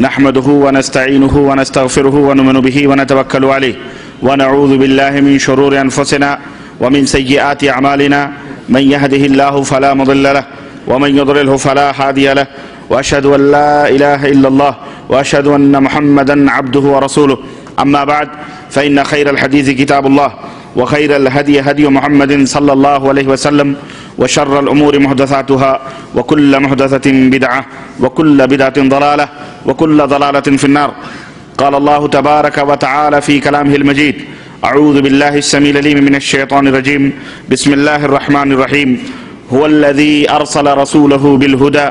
نحمده ونستعينه ونستغفره ونؤمن به ونتوكل عليه ونعوذ بالله من شرور أنفسنا ومن سيئات أعمالنا. من يهده الله فلا مضل له ومن يضلله فلا هادي له. وأشهد أن لا إله إلا الله وأشهد أن محمدا عبده ورسوله. أما بعد فإن خير الحديث كتاب الله وخير الهدي هدي محمد صلى الله عليه وسلم وشر الأمور محدثاتها وكل محدثة بدعة وكل بدعة ضلالة وكل ضلالة في النار. قال الله تبارك وتعالى في كلامه المجيد أعوذ بالله السميع العليم من الشيطان الرجيم. بسم الله الرحمن الرحيم. هو الذي أرسل رسوله بالهدى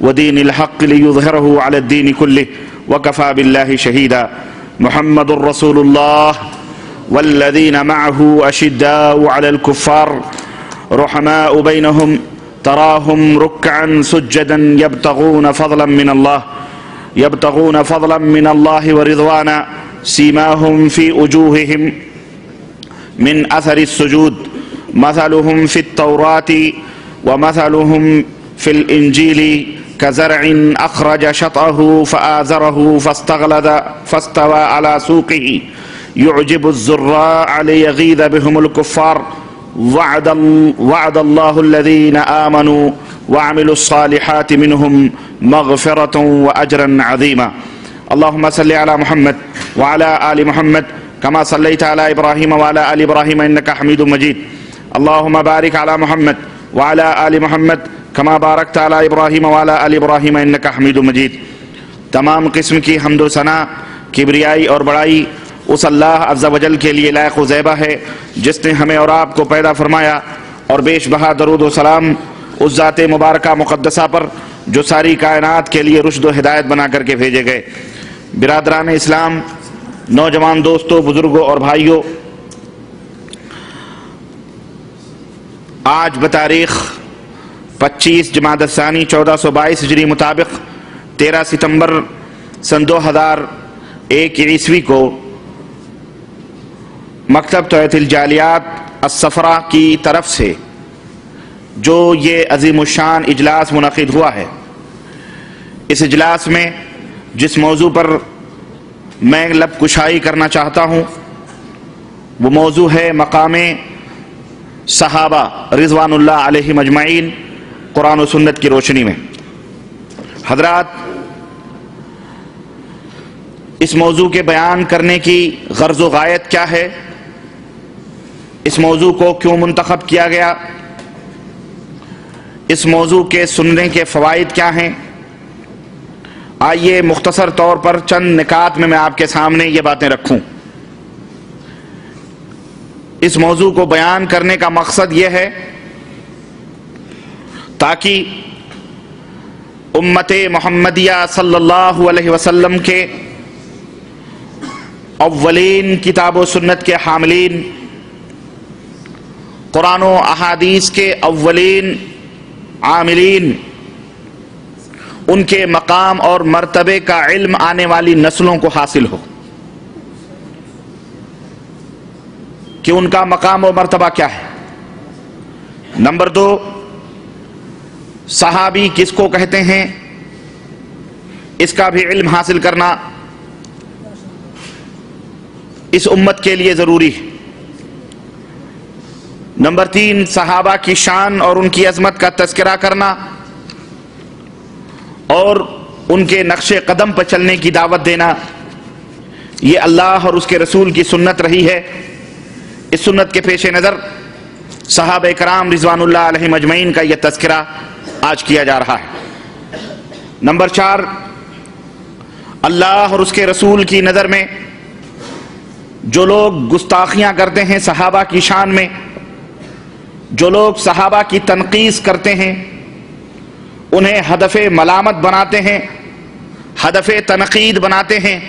ودين الحق ليظهره على الدين كله وكفى بالله شهيدا. محمد رسول الله والذين معه أشداء على الكفار رحماء بينهم تراهم ركعا سجدا يبتغون فضلا من الله يبتغون فضلا من الله ورضوانا سيماهم في وجوههم من أثر السجود مثلهم في التوراة ومثلهم في الإنجيل كزرع أخرج شطأه فآزره فاستغلظ فاستوى على سوقه يعجب الزراع ليغيظ بهم الكفار. وعد, وعد الله الذين آمنوا وعملوا الصالحات منهم مغفرة وأجرا عظيما. اللهم صل على محمد وعلى آل محمد كما صليت على إبراهيم وعلى آل إبراهيم إنك حميد مجيد. اللهم بارك على محمد وعلى آل محمد كما باركت على إبراهيم وعلى آل إبراهيم إنك حميد مجيد. تمام قسم کی حمد و ثنا کبریائی اور بڑائی اس اللہ عز و جل کے لیے لائق و زیبہ ہے، جس نے ہمیں اور آپ کو پیدا فرمایا اور بیش بہا درود و سلام اس ذات مبارکہ مقدسہ پر جو ساری کائنات کے لیے رشد و ہدایت بنا کر کے بھیجے گئے۔ برادران اسلام، نوجوان دوستوں بزرگوں اور بھائیوں، آج بتاریخ پچیس جماعت ثانی چودہ سو بائیس ہجری مطابق تیرہ ستمبر سن دو ہزار ایک عیسوی کو مکتب توحید الجالیات السفرہ کی طرف سے جو یہ عظیم الشان اجلاس منعقد ہوا ہے۔ اس اجلاس میں جس موضوع پر میں لب کشائی کرنا چاہتا ہوں، وہ موضوع ہے مقام صحابہ رضوان اللہ علیہ مجمعین قرآن و سنت کی روشنی میں۔ حضرات، اس موضوع کے بیان کرنے کی غرض و غایت کیا ہے؟ اس موضوع کو کیوں منتخب کیا گیا؟ اس موضوع کے سننے کے فوائد کیا ہیں؟ آئیے مختصر طور پر چند نکات میں میں آپ کے سامنے یہ باتیں رکھوں۔ اس موضوع کو بیان کرنے کا مقصد یہ ہے تاکہ امت محمدیہ صلی اللہ علیہ وسلم کے اولین کتاب و سنت کے حاملین قرآن و احادیث کے اولین عاملین، ان کے مقام اور مرتبے کا علم آنے والی نسلوں کو حاصل ہو۔ کہ ان کا مقام و مرتبہ کیا ہے۔ نمبر دو، صحابی کس کو کہتے ہیں؟ اس کا بھی علم حاصل کرنا اس امت کے لیے ضروری ہے۔ نمبر تین، صحابہ کی شان اور ان کی عظمت کا تذکرہ کرنا اور ان کے نقش قدم پر چلنے کی دعوت دینا۔ یہ اللہ اور اس کے رسول کی سنت رہی ہے۔ اس سنت کے پیش نظر صحابہ کرام رضوان اللہ علیہ مجمعین کا یہ تذکرہ آج کیا جا رہا ہے۔ نمبر چار، اللہ اور اس کے رسول کی نظر میں جو لوگ گستاخیاں کرتے ہیں صحابہ کی شان میں جو لوگ صحابہ کی تنقیص کرتے ہیں، انہیں ہدف ملامت بناتے ہیں، ہدف تنقید بناتے ہیں،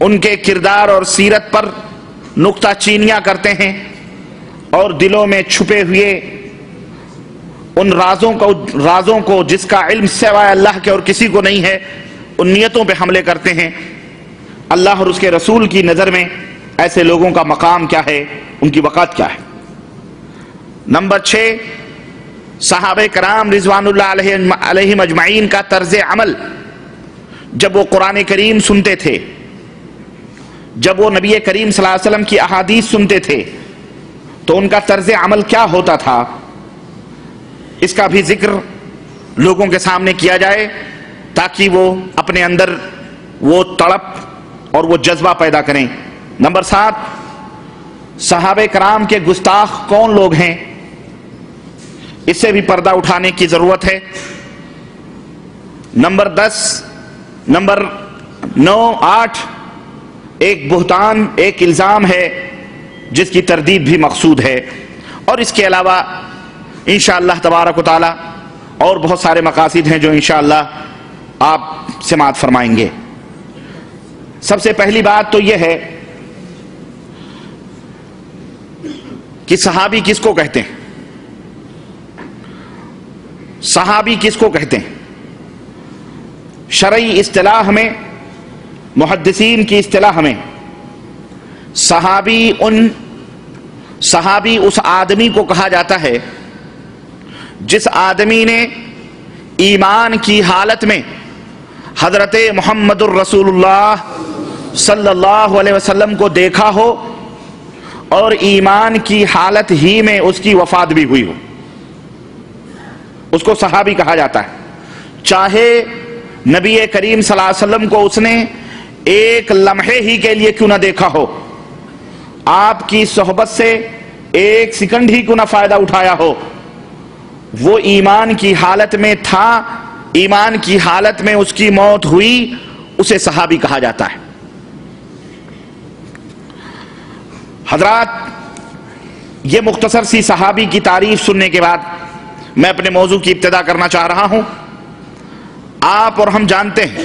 ان کے کردار اور سیرت پر نکتہ چینیاں کرتے ہیں اور دلوں میں چھپے ہوئے ان رازوں کو رازوں کو جس کا علم سوائے اللہ کے اور کسی کو نہیں ہے، ان نیتوں پہ حملے کرتے ہیں۔ اللہ اور اس کے رسول کی نظر میں ایسے لوگوں کا مقام کیا ہے؟ ان کی وقات کیا ہے؟ نمبر چھ، صحابہ کرام رضوان اللہ علیہ علیہ مجمعین کا طرز عمل۔ جب وہ قرآن کریم سنتے تھے، جب وہ نبی کریم صلی اللہ علیہ وسلم کی احادیث سنتے تھے، تو ان کا طرز عمل کیا ہوتا تھا؟ اس کا بھی ذکر لوگوں کے سامنے کیا جائے، تاکہ وہ اپنے اندر وہ تڑپ اور وہ جذبہ پیدا کریں۔ نمبر سات، صحابہ کرام کے گستاخ کون لوگ ہیں؟ اس سے بھی پردہ اٹھانے کی ضرورت ہے۔ نمبر دس، نمبر نو، آٹھ، ایک بہتان، ایک الزام ہے جس کی تردید بھی مقصود ہے۔ اور اس کے علاوہ انشاءاللہ تبارک و تعالی اور بہت سارے مقاصد ہیں جو انشاءاللہ آپ سماعت فرمائیں گے۔ سب سے پہلی بات تو یہ ہے کہ صحابی کس کو کہتے ہیں؟ صحابی کس کو کہتے ہیں؟ شرعی اصطلاح میں محدثین کی اصطلاح میں صحابی ان، صحابی اس آدمی کو کہا جاتا ہے جس آدمی نے ایمان کی حالت میں حضرت محمد الرسول اللہ صلی اللہ علیہ وسلم کو دیکھا ہو اور ایمان کی حالت ہی میں اس کی وفات بھی ہوئی ہو۔ اس کو صحابی کہا جاتا ہے۔ چاہے نبی کریم صلی اللہ علیہ وسلم کو اس نے ایک لمحے ہی کے لیے کیوں نہ دیکھا ہو، آپ کی صحبت سے ایک سیکنڈ ہی کیوں نہ فائدہ اٹھایا ہو۔ وہ ایمان کی حالت میں تھا، ایمان کی حالت میں اس کی موت ہوئی، اسے صحابی کہا جاتا ہے۔ حضرات، یہ مختصر سی صحابی کی تعریف سننے کے بعد میں اپنے موضوع کی ابتدا کرنا چاہ رہا ہوں۔ آپ اور ہم جانتے ہیں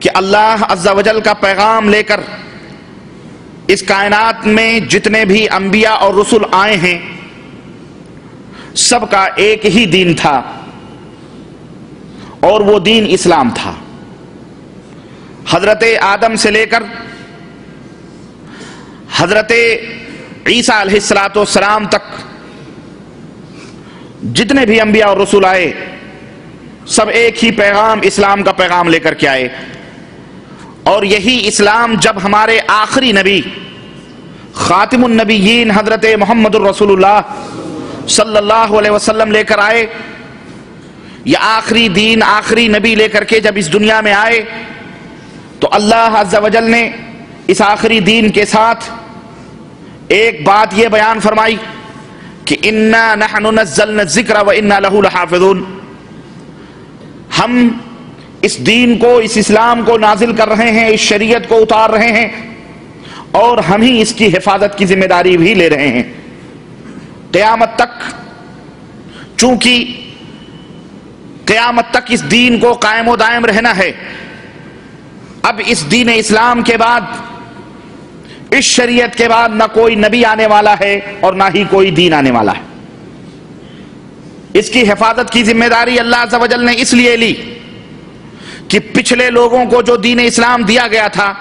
کہ اللہ عز و جل کا پیغام لے کر اس کائنات میں جتنے بھی انبیاء اور رسول آئے ہیں، سب کا ایک ہی دین تھا اور وہ دین اسلام تھا۔ حضرت آدم سے لے کر حضرت عیسیٰ علیہ السلام تک جتنے بھی انبیاء اور رسول آئے، سب ایک ہی پیغام، اسلام کا پیغام لے کر کے آئے۔ اور یہی اسلام جب ہمارے آخری نبی، خاتم النبیین حضرت محمد الرسول اللہ صلی اللہ علیہ وسلم لے کر آئے یہ آخری دین، آخری نبی لے کر کے جب اس دنیا میں آئے، تو اللہ عز و جل نے اس آخری دین کے ساتھ ایک بات یہ بیان فرمائی کہ انا نحن نزلنا الذکر و انا له لحافظون۔ ہم اس دین کو، اس اسلام کو نازل کر رہے ہیں، اس شریعت کو اتار رہے ہیں اور ہم ہی اس کی حفاظت کی ذمہ داری بھی لے رہے ہیں۔ قیامت تک، چونکہ قیامت تک اس دین کو قائم و دائم رہنا ہے، اب اس دین اسلام کے بعد اس شریعت کے بعد نہ کوئی نبی آنے والا ہے اور نہ ہی کوئی دین آنے والا ہے۔ اس کی حفاظت کی ذمہ داری اللہ عز و جل نے اس لیے لی کہ پچھلے لوگوں کو جو دین اسلام دیا گیا تھا